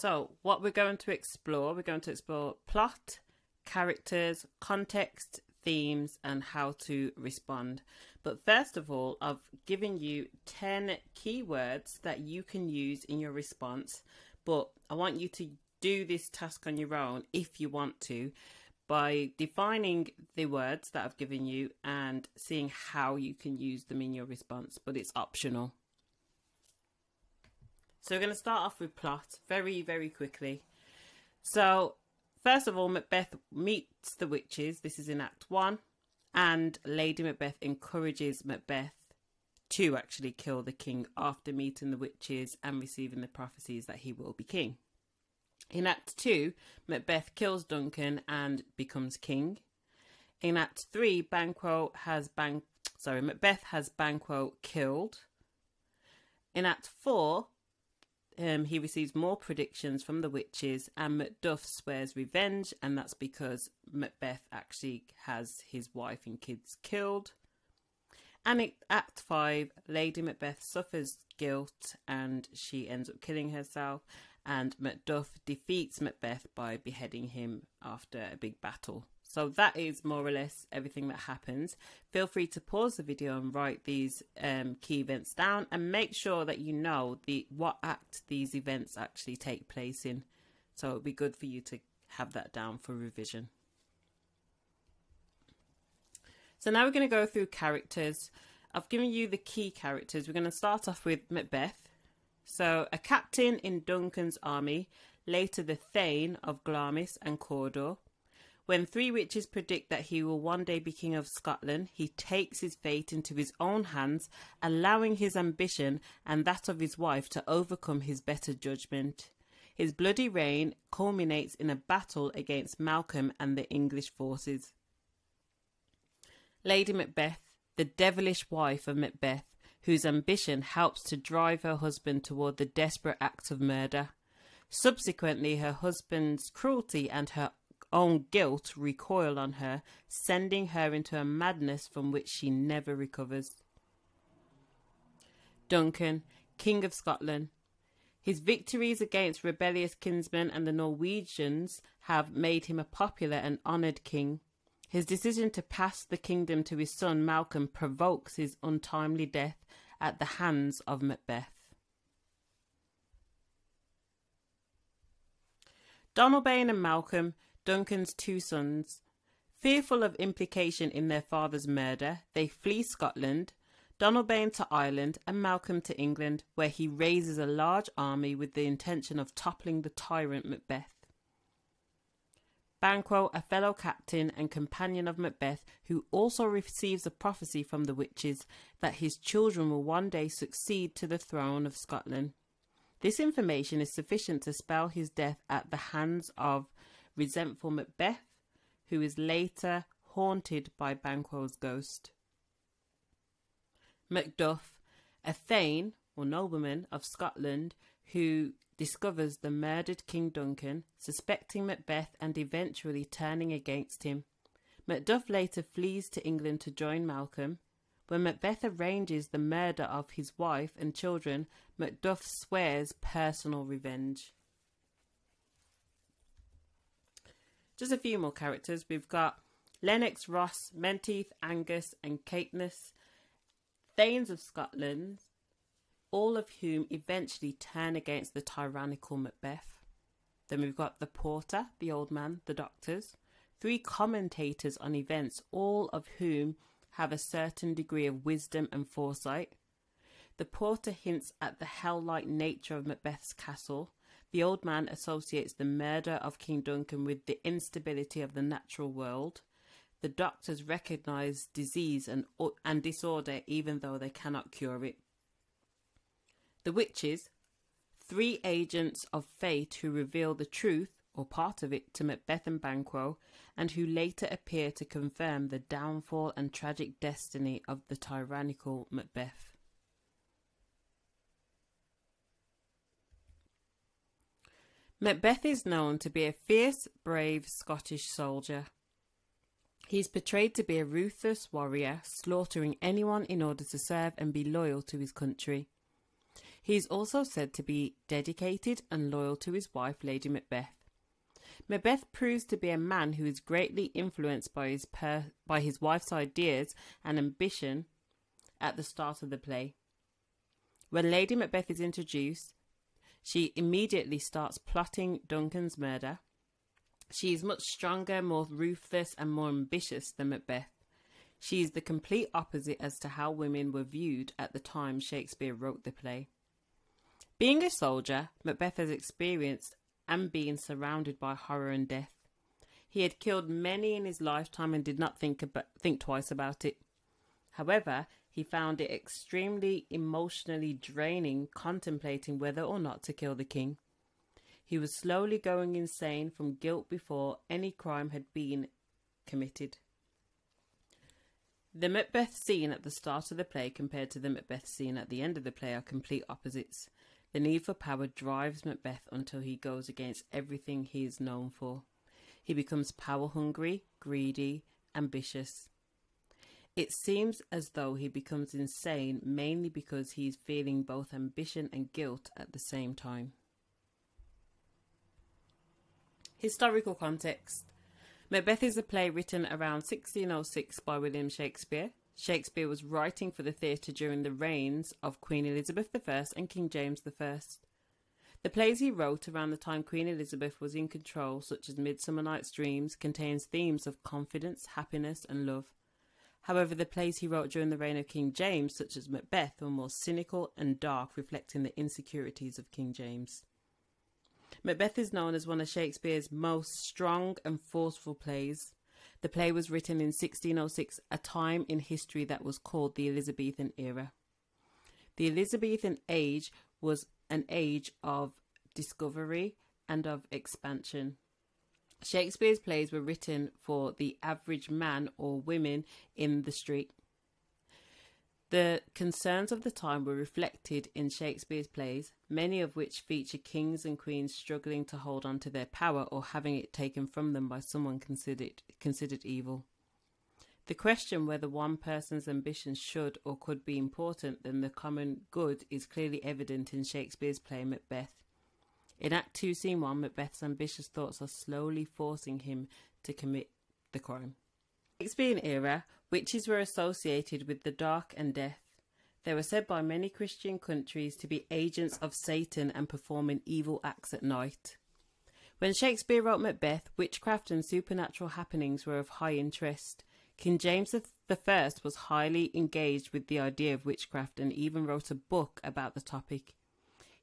So, what we're going to explore, we're going to explore plot, characters, context, themes, and how to respond. But first of all, I've given you 10 keywords that you can use in your response. But I want you to do this task on your own if you want to by defining the words that I've given you and seeing how you can use them in your response, but it's optional. So we're going to start off with plot very, very quickly. So, first of all, Macbeth meets the witches. This is in Act 1. And Lady Macbeth encourages Macbeth to actually kill the king after meeting the witches and receiving the prophecies that he will be king. In Act 2, Macbeth kills Duncan and becomes king. In Act 3, Banquo has Ban- sorry, Macbeth has Banquo killed. In Act 4, um, he receives more predictions from the witches, and Macduff swears revenge, and that's because Macbeth actually has his wife and kids killed. And in Act 5, Lady Macbeth suffers guilt and she ends up killing herself, and Macduff defeats Macbeth by beheading him after a big battle. So that is more or less everything that happens. Feel free to pause the video and write these um, key events down and make sure that you know the what act these events actually take place in. So it would be good for you to have that down for revision. So now we're going to go through characters. I've given you the key characters. We're going to start off with Macbeth. So a captain in Duncan's army, later the Thane of Glamis and Cawdor. When three witches predict that he will one day be king of Scotland, he takes his fate into his own hands, allowing his ambition and that of his wife to overcome his better judgment. His bloody reign culminates in a battle against Malcolm and the English forces. Lady Macbeth, the devilish wife of Macbeth, whose ambition helps to drive her husband toward the desperate act of murder. Subsequently, her husband's cruelty and her own guilt recoil on her, sending her into a madness from which she never recovers. Duncan, King of Scotland. His victories against rebellious kinsmen and the Norwegians have made him a popular and honoured king. His decision to pass the kingdom to his son Malcolm provokes his untimely death at the hands of Macbeth. Donalbain and Malcolm Duncan's two sons. Fearful of implication in their father's murder, they flee Scotland, Donalbain to Ireland, and Malcolm to England, where he raises a large army with the intention of toppling the tyrant Macbeth. Banquo, a fellow captain and companion of Macbeth, who also receives a prophecy from the witches that his children will one day succeed to the throne of Scotland. This information is sufficient to spell his death at the hands of resentful Macbeth, who is later haunted by Banquo's ghost. Macduff, a thane or nobleman of Scotland who discovers the murdered King Duncan, suspecting Macbeth and eventually turning against him. Macduff later flees to England to join Malcolm. When Macbeth arranges the murder of his wife and children, Macduff swears personal revenge. Just a few more characters. We've got Lennox, Ross, Menteith, Angus, and Caithness, Thanes of Scotland, all of whom eventually turn against the tyrannical Macbeth. Then we've got the porter, the old man, the doctors, three commentators on events, all of whom have a certain degree of wisdom and foresight. The porter hints at the hell like nature of Macbeth's castle, the old man associates the murder of King Duncan with the instability of the natural world. The doctors recognize disease and, and disorder even though they cannot cure it. The witches, three agents of fate who reveal the truth or part of it to Macbeth and Banquo, and who later appear to confirm the downfall and tragic destiny of the tyrannical Macbeth. Macbeth is known to be a fierce, brave Scottish soldier. He is portrayed to be a ruthless warrior, slaughtering anyone in order to serve and be loyal to his country. He is also said to be dedicated and loyal to his wife, Lady Macbeth. Macbeth proves to be a man who is greatly influenced by his by his wife's ideas and ambition at the start of the play. When Lady Macbeth is introduced, she immediately starts plotting Duncan's murder. She is much stronger, more ruthless, and more ambitious than Macbeth. She is the complete opposite as to how women were viewed at the time Shakespeare wrote the play. Being a soldier, Macbeth has experienced and been surrounded by horror and death. He had killed many in his lifetime and did not think about, think twice about it. However, he found it extremely emotionally draining contemplating whether or not to kill the king. He was slowly going insane from guilt before any crime had been committed. The Macbeth scene at the start of the play compared to the Macbeth scene at the end of the play are complete opposites. The need for power drives Macbeth until he goes against everything he is known for. He becomes power hungry, greedy, ambitious. It seems as though he becomes insane mainly because he is feeling both ambition and guilt at the same time. Historical context Macbeth is a play written around 1606 by William Shakespeare. Shakespeare was writing for the theatre during the reigns of Queen Elizabeth I and King James I. The plays he wrote around the time Queen Elizabeth was in control, such as Midsummer Night's Dreams, contains themes of confidence, happiness, and love. However, the plays he wrote during the reign of King James, such as Macbeth, were more cynical and dark, reflecting the insecurities of King James. Macbeth is known as one of Shakespeare's most strong and forceful plays. The play was written in 1606, a time in history that was called the Elizabethan era. The Elizabethan age was an age of discovery and of expansion. Shakespeare's plays were written for the average man or women in the street. The concerns of the time were reflected in Shakespeare's plays, many of which feature kings and queens struggling to hold on to their power or having it taken from them by someone considered considered evil. The question whether one person's ambitions should or could be important than the common good is clearly evident in Shakespeare's play Macbeth. In Act 2, Scene 1, Macbeth's ambitious thoughts are slowly forcing him to commit the crime. Shakespearean era, witches were associated with the dark and death. They were said by many Christian countries to be agents of Satan and performing evil acts at night. When Shakespeare wrote Macbeth, witchcraft and supernatural happenings were of high interest. King James I was highly engaged with the idea of witchcraft and even wrote a book about the topic.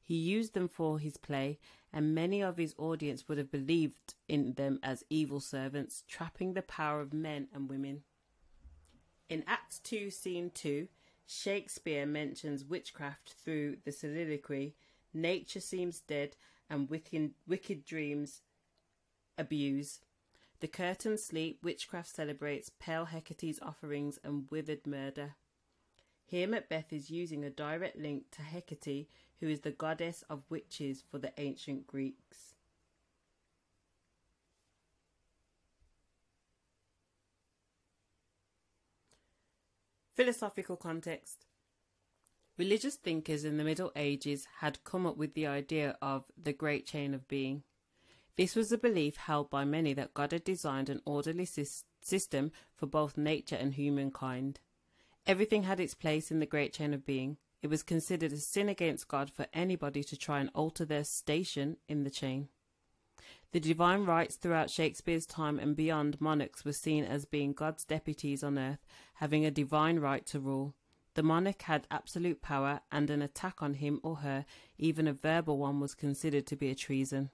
He used them for his play, and many of his audience would have believed in them as evil servants, trapping the power of men and women. In Act 2, Scene 2, Shakespeare mentions witchcraft through the soliloquy Nature seems dead, and wicked, wicked dreams abuse. The curtains sleep, witchcraft celebrates, pale Hecate's offerings, and withered murder. Here, Macbeth is using a direct link to Hecate, who is the goddess of witches for the ancient Greeks. Philosophical context Religious thinkers in the Middle Ages had come up with the idea of the Great Chain of Being. This was a belief held by many that God had designed an orderly system for both nature and humankind. Everything had its place in the Great Chain of Being, it was considered a sin against God for anybody to try and alter their station in the chain. The divine rights throughout Shakespeare's time and beyond monarchs were seen as being God's deputies on earth, having a divine right to rule. The monarch had absolute power, and an attack on him or her, even a verbal one, was considered to be a treason.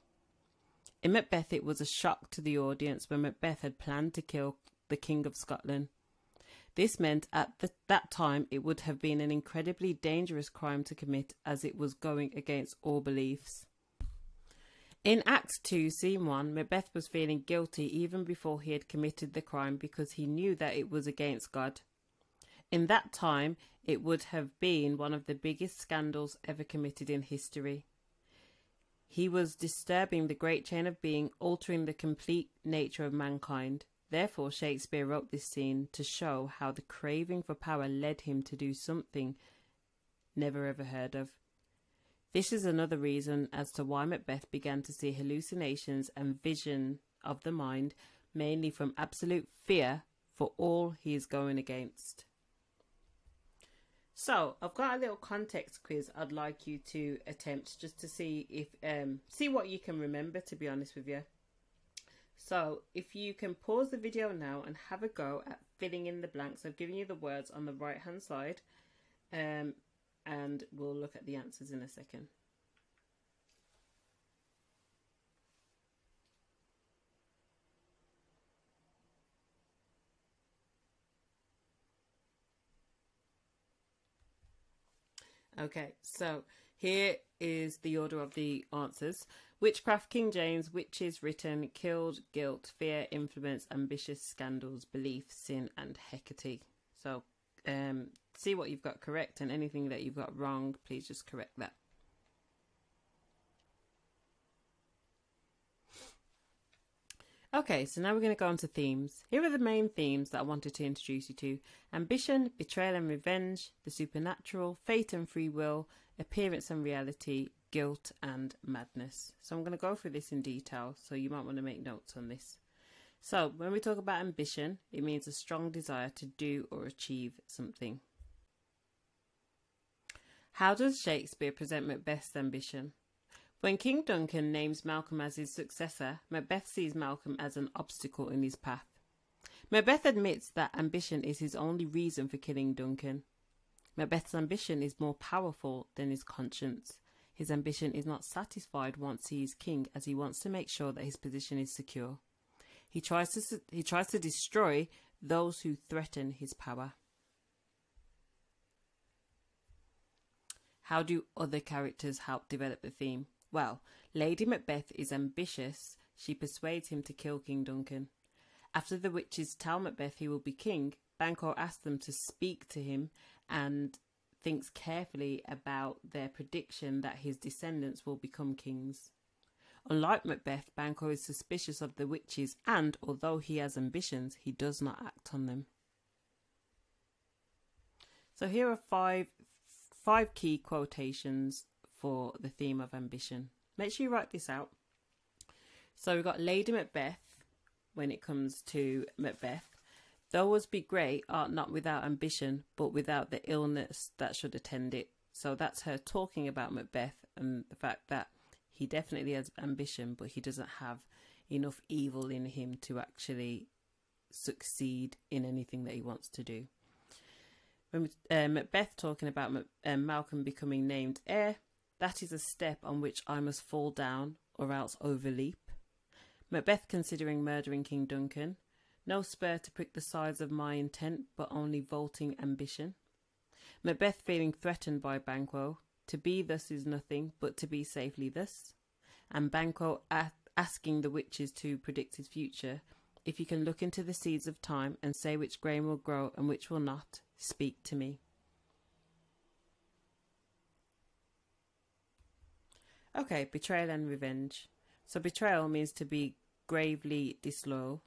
In Macbeth, it was a shock to the audience when Macbeth had planned to kill the King of Scotland. This meant at the, that time it would have been an incredibly dangerous crime to commit as it was going against all beliefs. In Act 2, Scene 1, Macbeth was feeling guilty even before he had committed the crime because he knew that it was against God. In that time, it would have been one of the biggest scandals ever committed in history. He was disturbing the great chain of being, altering the complete nature of mankind. Therefore, Shakespeare wrote this scene to show how the craving for power led him to do something never ever heard of. This is another reason as to why Macbeth began to see hallucinations and vision of the mind, mainly from absolute fear for all he is going against. So I've got a little context quiz I'd like you to attempt just to see if um see what you can remember to be honest with you. So if you can pause the video now and have a go at filling in the blanks, I've given you the words on the right hand side um, and we'll look at the answers in a second. Okay, so here is the order of the answers. Witchcraft, King James, witches, written, killed, guilt, fear, influence, ambitious, scandals, belief, sin, and Hecate. So um, see what you've got correct and anything that you've got wrong, please just correct that. Okay, so now we're going to go on to themes. Here are the main themes that I wanted to introduce you to ambition, betrayal and revenge, the supernatural, fate and free will, appearance and reality, guilt and madness. So I'm going to go through this in detail, so you might want to make notes on this. So, when we talk about ambition, it means a strong desire to do or achieve something. How does Shakespeare present Macbeth's ambition? When King Duncan names Malcolm as his successor, Macbeth sees Malcolm as an obstacle in his path. Macbeth admits that ambition is his only reason for killing Duncan. Macbeth's ambition is more powerful than his conscience. His ambition is not satisfied once he is king, as he wants to make sure that his position is secure. He tries to he tries to destroy those who threaten his power. How do other characters help develop the theme? Well, Lady Macbeth is ambitious. She persuades him to kill King Duncan. After the witches tell Macbeth he will be king, Banquo asks them to speak to him and thinks carefully about their prediction that his descendants will become kings. Unlike Macbeth, Banquo is suspicious of the witches and, although he has ambitions, he does not act on them. So here are five five key quotations for the theme of ambition. Make sure you write this out. So we've got Lady Macbeth when it comes to Macbeth. Those be great art not without ambition, but without the illness that should attend it. So that's her talking about Macbeth and the fact that he definitely has ambition, but he doesn't have enough evil in him to actually succeed in anything that he wants to do. When uh, Macbeth talking about uh, Malcolm becoming named heir, that is a step on which I must fall down or else overleap. Macbeth considering murdering King Duncan, no spur to prick the sides of my intent, but only vaulting ambition. Macbeth feeling threatened by Banquo, to be thus is nothing, but to be safely thus. And Banquo asking the witches to predict his future, if you can look into the seeds of time and say which grain will grow and which will not, speak to me. Okay, betrayal and revenge. So betrayal means to be gravely disloyal,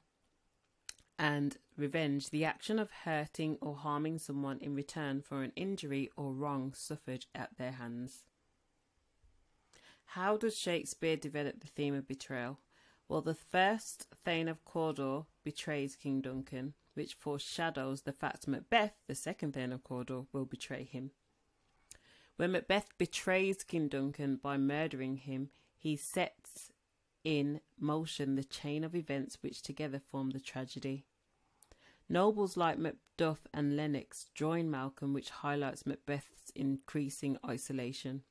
and revenge, the action of hurting or harming someone in return for an injury or wrong suffered at their hands. How does Shakespeare develop the theme of betrayal? Well, the first Thane of Cawdor betrays King Duncan, which foreshadows the fact Macbeth, the second Thane of Cawdor, will betray him. When Macbeth betrays King Duncan by murdering him, he sets in motion the chain of events which together form the tragedy. Nobles like Macduff and Lennox join Malcolm, which highlights Macbeth's increasing isolation.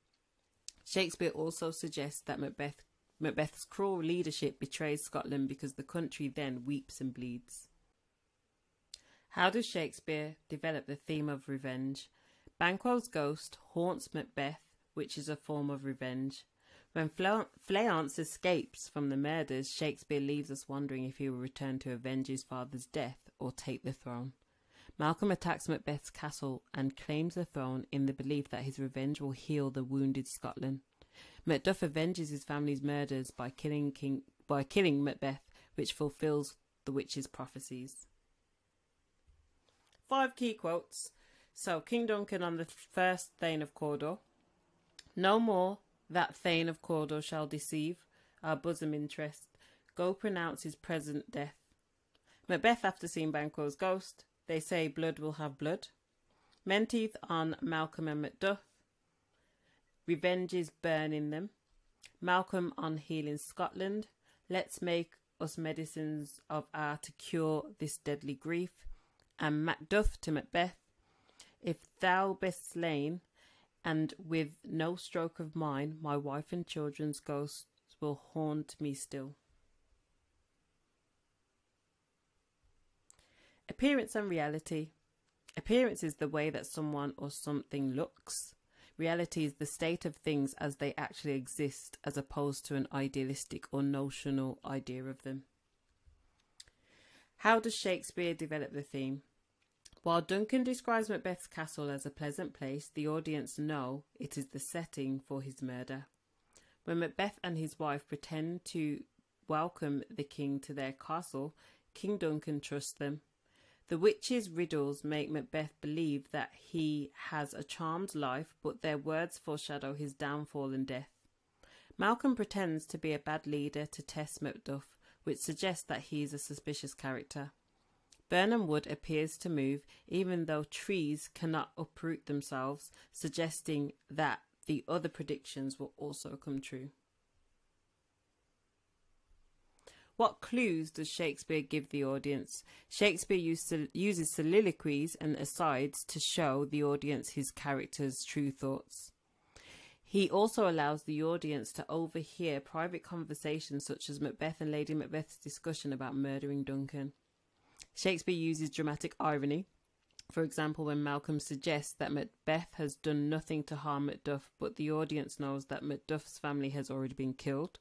Shakespeare also suggests that Macbeth, Macbeth's cruel leadership betrays Scotland because the country then weeps and bleeds. How does Shakespeare develop the theme of revenge? Banquo's ghost haunts Macbeth, which is a form of revenge. When Fleance escapes from the murders, Shakespeare leaves us wondering if he will return to avenge his father's death or take the throne. Malcolm attacks Macbeth's castle and claims the throne in the belief that his revenge will heal the wounded Scotland. Macduff avenges his family's murders by killing King by killing Macbeth, which fulfills the witch's prophecies. Five key quotes so King Duncan on the first Thane of Cawdor. No more That Thane of Cawdor shall deceive our bosom interest. Go pronounce his present death. Macbeth, after seeing Banquo's ghost, they say blood will have blood. Menteith on Malcolm and Macduff. Revenge is burning them. Malcolm on healing Scotland. Let's make us medicines of our to cure this deadly grief. And Macduff to Macbeth. If thou best slain, and with no stroke of mine, my wife and children's ghosts will haunt me still. Appearance and reality. Appearance is the way that someone or something looks. Reality is the state of things as they actually exist, as opposed to an idealistic or notional idea of them. How does Shakespeare develop the theme? While Duncan describes Macbeth's castle as a pleasant place, the audience know it is the setting for his murder. When Macbeth and his wife pretend to welcome the king to their castle, King Duncan trusts them. The witch's riddles make Macbeth believe that he has a charmed life, but their words foreshadow his downfall and death. Malcolm pretends to be a bad leader to test Macduff, which suggests that he is a suspicious character. Birnam Wood appears to move even though trees cannot uproot themselves, suggesting that the other predictions will also come true. What clues does Shakespeare give the audience? Shakespeare uses soliloquies and asides to show the audience his character's true thoughts. He also allows the audience to overhear private conversations such as Macbeth and Lady Macbeth's discussion about murdering Duncan. Shakespeare uses dramatic irony. For example, when Malcolm suggests that Macbeth has done nothing to harm Macduff, but the audience knows that Macduff's family has already been killed.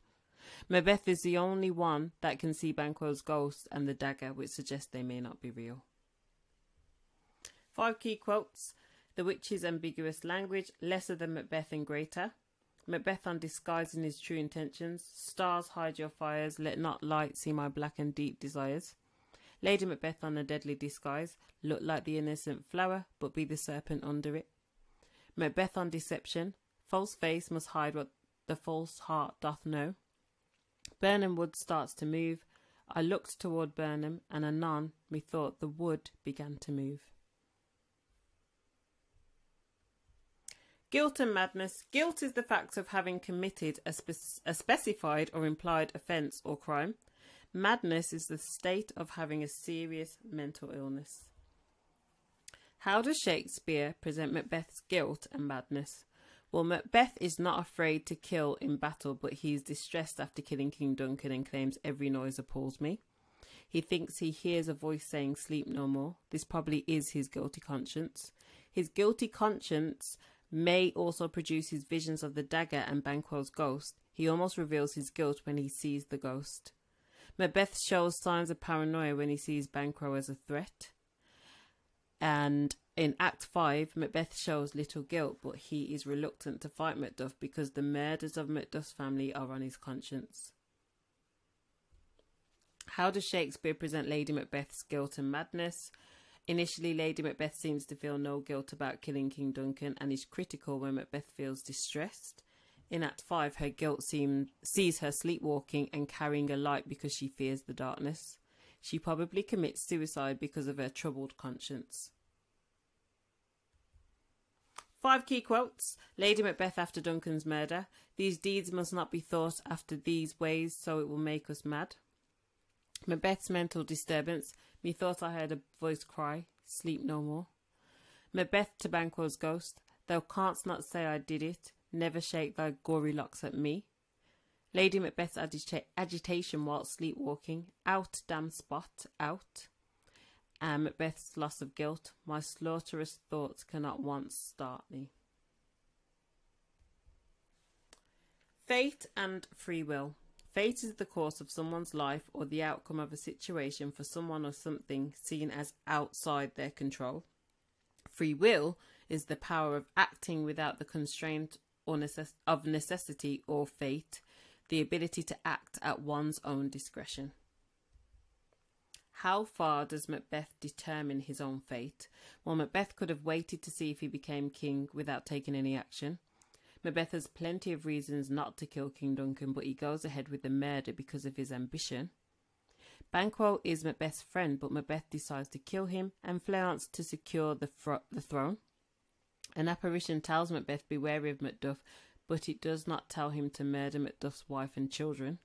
Macbeth is the only one that can see Banquo's ghost and the dagger, which suggests they may not be real. Five key quotes. The witch's ambiguous language, lesser than Macbeth and greater. Macbeth on disguising his true intentions. Stars hide your fires, let not light see my black and deep desires. Lady Macbeth on a deadly disguise, look like the innocent flower, but be the serpent under it. Macbeth on deception, false face must hide what the false heart doth know. Birnam Wood starts to move. I looked toward Burnham, and anon methought the wood began to move. Guilt and madness. Guilt is the fact of having committed a, spe- a specified or implied offence or crime. Madness is the state of having a serious mental illness. How does Shakespeare present Macbeth's guilt and madness? Well, Macbeth is not afraid to kill in battle, but he is distressed after killing King Duncan and claims every noise appalls me. He thinks he hears a voice saying, Sleep no more. This probably is his guilty conscience. His guilty conscience may also produce his visions of the dagger and Banquo's ghost. He almost reveals his guilt when he sees the ghost. Macbeth shows signs of paranoia when he sees Banquo as a threat. And in Act 5, Macbeth shows little guilt, but he is reluctant to fight Macduff because the murders of Macduff's family are on his conscience. How does Shakespeare present Lady Macbeth's guilt and madness? Initially, Lady Macbeth seems to feel no guilt about killing King Duncan and is critical when Macbeth feels distressed. In Act 5, her guilt seem, sees her sleepwalking and carrying a light because she fears the darkness. She probably commits suicide because of her troubled conscience. Five key quotes. Lady Macbeth after Duncan's murder. These deeds must not be thought after these ways, so it will make us mad. Macbeth's mental disturbance. Methought I heard a voice cry, Sleep no more. Macbeth to Banquo's ghost. Thou canst not say I did it. Never shake thy gory locks at me. Lady Macbeth's agita- agitation whilst sleepwalking. Out, damn spot, out and Macbeth's loss of guilt, my slaughterous thoughts cannot once start me. Fate and free will. Fate is the course of someone's life or the outcome of a situation for someone or something seen as outside their control. Free will is the power of acting without the constraint or necess- of necessity or fate, the ability to act at one's own discretion. How far does Macbeth determine his own fate? Well, Macbeth could have waited to see if he became king without taking any action. Macbeth has plenty of reasons not to kill King Duncan, but he goes ahead with the murder because of his ambition. Banquo is Macbeth's friend, but Macbeth decides to kill him and Fleance to secure the, fro- the throne. An apparition tells Macbeth be wary of Macduff, but it does not tell him to murder Macduff's wife and children.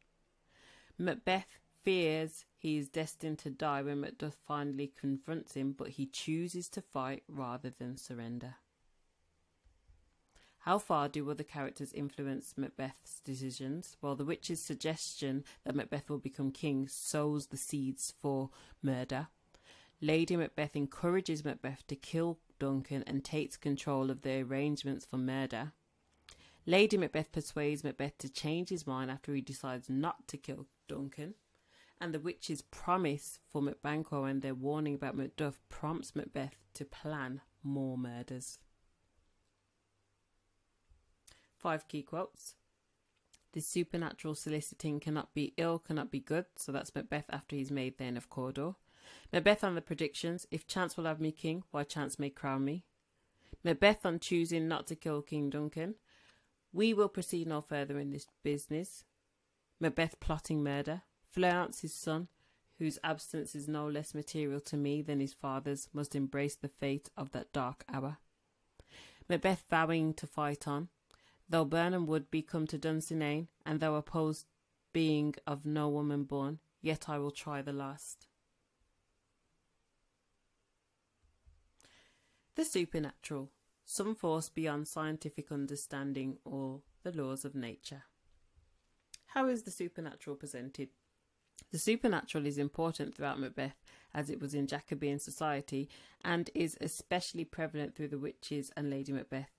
Macbeth fears he is destined to die when Macduff finally confronts him, but he chooses to fight rather than surrender. How far do other characters influence Macbeth's decisions? Well, the witch's suggestion that Macbeth will become king sows the seeds for murder. Lady Macbeth encourages Macbeth to kill Duncan and takes control of the arrangements for murder. Lady Macbeth persuades Macbeth to change his mind after he decides not to kill Duncan. And the witch's promise for Macbanquo and their warning about Macduff prompts Macbeth to plan more murders. Five key quotes. The supernatural soliciting cannot be ill, cannot be good. So that's Macbeth after he's made Thane of Cawdor. Macbeth on the predictions. If chance will have me king, why chance may crown me. Macbeth on choosing not to kill King Duncan. We will proceed no further in this business. Macbeth plotting murder. Fleance, his son, whose absence is no less material to me than his father's, must embrace the fate of that dark hour. Macbeth vowing to fight on. Though Birnam wood be come to Dunsinane, and though opposed being of no woman born, yet I will try the last. The supernatural, some force beyond scientific understanding or the laws of nature. How is the supernatural presented? The supernatural is important throughout Macbeth, as it was in Jacobean society, and is especially prevalent through the witches and Lady Macbeth.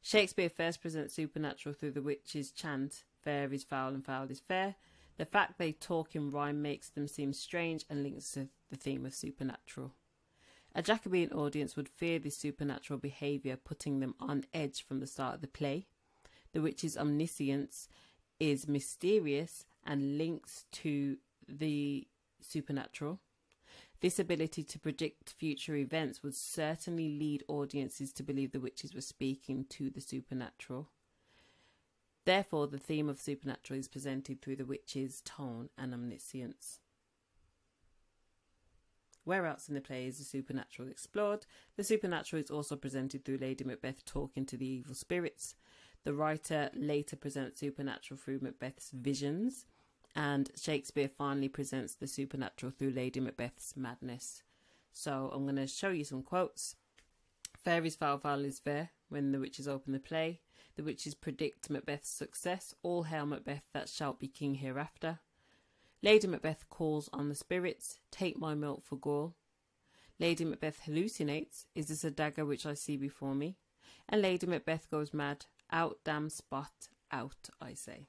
Shakespeare first presents supernatural through the witches' chant, fair is foul and foul is fair. The fact they talk in rhyme makes them seem strange and links to the theme of supernatural. A Jacobean audience would fear this supernatural behaviour, putting them on edge from the start of the play. The witch's omniscience is mysterious and links to the supernatural. This ability to predict future events would certainly lead audiences to believe the witches were speaking to the supernatural. Therefore, the theme of supernatural is presented through the witch's tone and omniscience. Where else in the play is the supernatural explored? The supernatural is also presented through Lady Macbeth talking to the evil spirits. The writer later presents supernatural through Macbeth's visions and Shakespeare finally presents the supernatural through Lady Macbeth's madness. So I'm going to show you some quotes. Fair is foul, foul is fair. When the witches open the play, the witches predict Macbeth's success. All hail Macbeth that shalt be king hereafter. Lady Macbeth calls on the spirits. Take my milk for gall. Lady Macbeth hallucinates. Is this a dagger which I see before me? And Lady Macbeth goes mad. Out, damn spot, out, I say.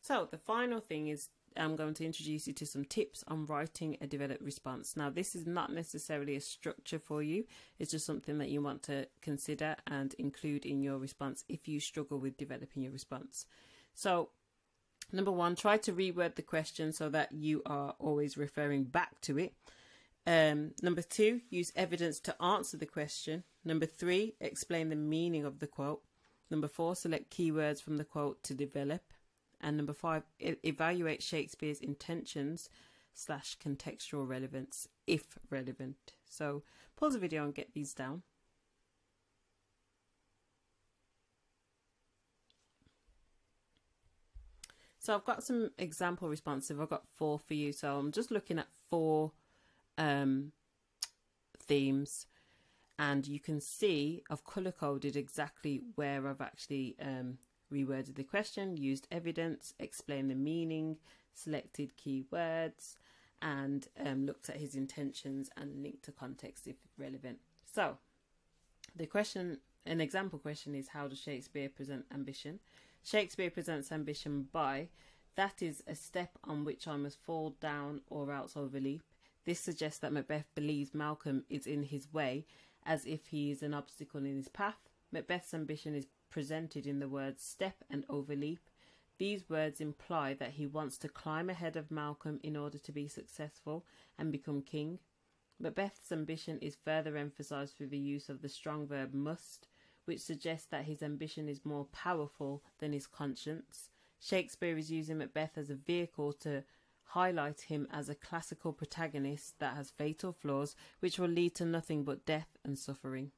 So, the final thing is I'm going to introduce you to some tips on writing a developed response. Now, this is not necessarily a structure for you, it's just something that you want to consider and include in your response if you struggle with developing your response. So, number one, try to reword the question so that you are always referring back to it. Um, number two, use evidence to answer the question. Number three, explain the meaning of the quote. Number four, select keywords from the quote to develop. And number five, evaluate Shakespeare's intentions slash contextual relevance, if relevant. So pause the video and get these down. So I've got some example responses. I've got four for you. So I'm just looking at four um, themes and you can see I've color coded exactly where I've actually um, reworded the question, used evidence, explained the meaning, selected key words, and um, looked at his intentions and linked to context if relevant. So, the question, an example question is How does Shakespeare present ambition? Shakespeare presents ambition by that is a step on which I must fall down or else overleap. This suggests that Macbeth believes Malcolm is in his way as if he is an obstacle in his path. Macbeth's ambition is presented in the words step and overleap. These words imply that he wants to climb ahead of Malcolm in order to be successful and become king. But Macbeth's ambition is further emphasized through the use of the strong verb must, which suggests that his ambition is more powerful than his conscience. Shakespeare is using Macbeth as a vehicle to highlight him as a classical protagonist that has fatal flaws which will lead to nothing but death and suffering.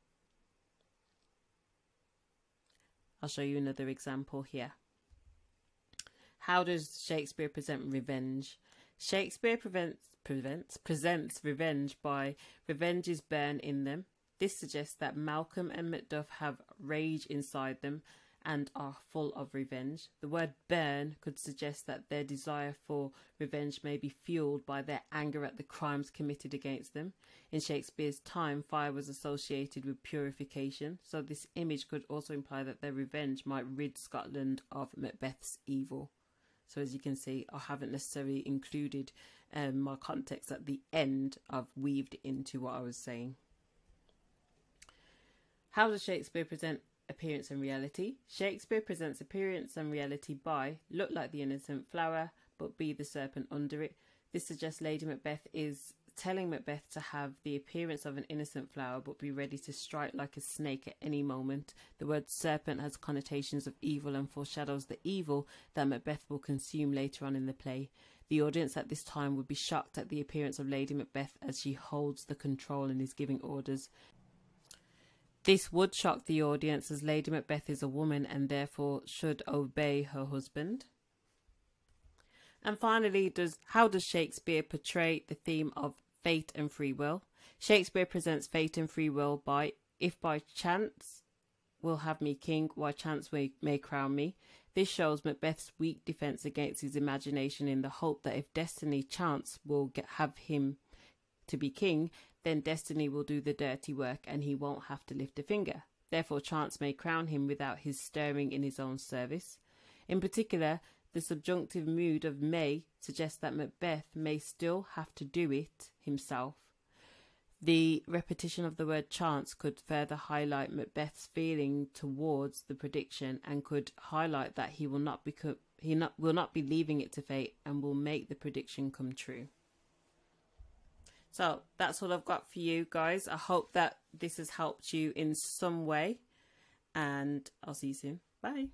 I'll show you another example here. How does Shakespeare present revenge? Shakespeare prevents, prevents, presents revenge by revenge is burn in them. This suggests that Malcolm and Macduff have rage inside them and are full of revenge. The word burn could suggest that their desire for revenge may be fueled by their anger at the crimes committed against them. In Shakespeare's time, fire was associated with purification, so this image could also imply that their revenge might rid Scotland of Macbeth's evil. So, as you can see, I haven't necessarily included um, my context at the end, I've weaved into what I was saying. How does Shakespeare present appearance and reality. Shakespeare presents appearance and reality by look like the innocent flower, but be the serpent under it. This suggests Lady Macbeth is telling Macbeth to have the appearance of an innocent flower, but be ready to strike like a snake at any moment. The word serpent has connotations of evil and foreshadows the evil that Macbeth will consume later on in the play. The audience at this time would be shocked at the appearance of Lady Macbeth as she holds the control and is giving orders. This would shock the audience as Lady Macbeth is a woman and therefore should obey her husband. And finally, does how does Shakespeare portray the theme of fate and free will? Shakespeare presents fate and free will by if by chance will have me king, why chance may, may crown me. This shows Macbeth's weak defense against his imagination in the hope that if destiny chance will get, have him to be king, then destiny will do the dirty work and he won't have to lift a finger. Therefore, chance may crown him without his stirring in his own service. In particular, the subjunctive mood of may suggests that Macbeth may still have to do it himself. The repetition of the word chance could further highlight Macbeth's feeling towards the prediction and could highlight that he will not become he not, will not be leaving it to fate and will make the prediction come true. So that's all I've got for you guys. I hope that this has helped you in some way. And I'll see you soon. Bye.